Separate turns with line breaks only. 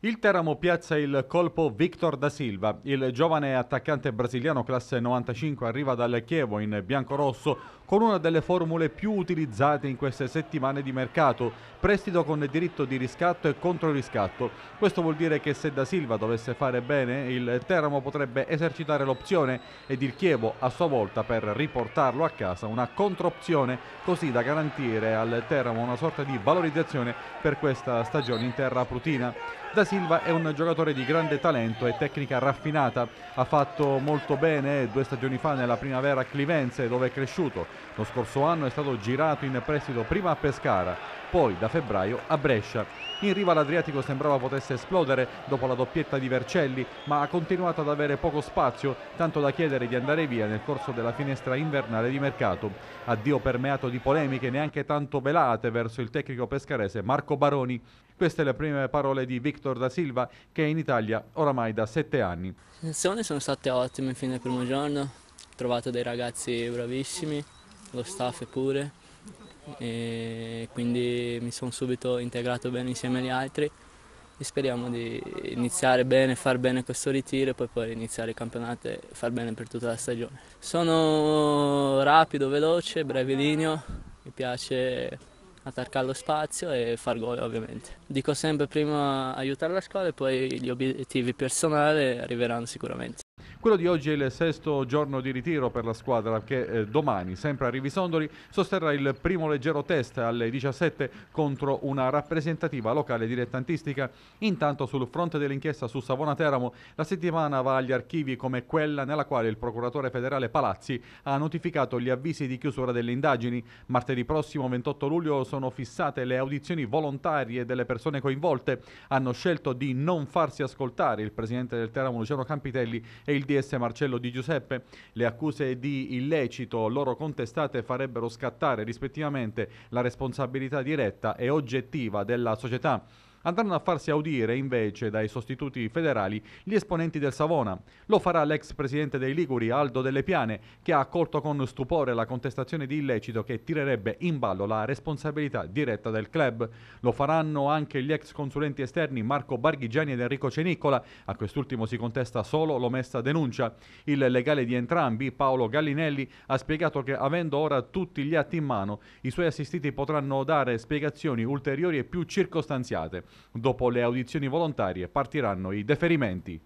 Il Teramo piazza il colpo Victor da Silva. Il giovane attaccante brasiliano classe 95 arriva dal Chievo in bianco-rosso con una delle formule più utilizzate in queste settimane di mercato, prestito con diritto di riscatto e controriscatto. Questo vuol dire che se da Silva dovesse fare bene, il Teramo potrebbe esercitare l'opzione ed il Chievo a sua volta per riportarlo a casa una controopzione così da garantire al Teramo una sorta di valorizzazione per questa stagione in terra prutina. Da Silva è un giocatore di grande talento e tecnica raffinata. Ha fatto molto bene due stagioni fa nella primavera a Clivenze dove è cresciuto. Lo scorso anno è stato girato in prestito prima a Pescara, poi da febbraio a Brescia. In riva l'Adriatico sembrava potesse esplodere dopo la doppietta di Vercelli, ma ha continuato ad avere poco spazio, tanto da chiedere di andare via nel corso della finestra invernale di mercato. Addio permeato di polemiche neanche tanto velate verso il tecnico pescarese Marco Baroni. Queste le prime parole di Victor da Silva che è in Italia oramai da sette anni.
Le lezioni sono state ottime fin dal primo giorno, ho trovato dei ragazzi bravissimi, lo staff pure, e quindi mi sono subito integrato bene insieme agli altri e speriamo di iniziare bene, far bene questo ritiro e poi, poi iniziare il campionato e far bene per tutta la stagione. Sono rapido, veloce, brevilineo, mi piace attaccare lo spazio e far gol ovviamente. Dico sempre prima aiutare la scuola e poi gli obiettivi personali arriveranno sicuramente.
Quello di oggi è il sesto giorno di ritiro per la squadra che eh, domani, sempre a Rivisondoli, sosterrà il primo leggero test alle 17 contro una rappresentativa locale dilettantistica. Intanto sul fronte dell'inchiesta su Savona Teramo la settimana va agli archivi come quella nella quale il procuratore federale Palazzi ha notificato gli avvisi di chiusura delle indagini. Martedì prossimo 28 luglio sono fissate le audizioni volontarie delle persone coinvolte. Hanno scelto di non farsi ascoltare il presidente del Teramo Luciano Campitelli e il DS Marcello Di Giuseppe. Le accuse di illecito loro contestate farebbero scattare rispettivamente la responsabilità diretta e oggettiva della società andranno a farsi audire invece dai sostituti federali gli esponenti del Savona. Lo farà l'ex presidente dei Liguri, Aldo Delle Piane, che ha accolto con stupore la contestazione di illecito che tirerebbe in ballo la responsabilità diretta del club. Lo faranno anche gli ex consulenti esterni Marco Barghigiani ed Enrico Ceniccola, a quest'ultimo si contesta solo l'omessa denuncia. Il legale di entrambi, Paolo Gallinelli, ha spiegato che avendo ora tutti gli atti in mano, i suoi assistiti potranno dare spiegazioni ulteriori e più circostanziate. Dopo le audizioni volontarie partiranno i deferimenti.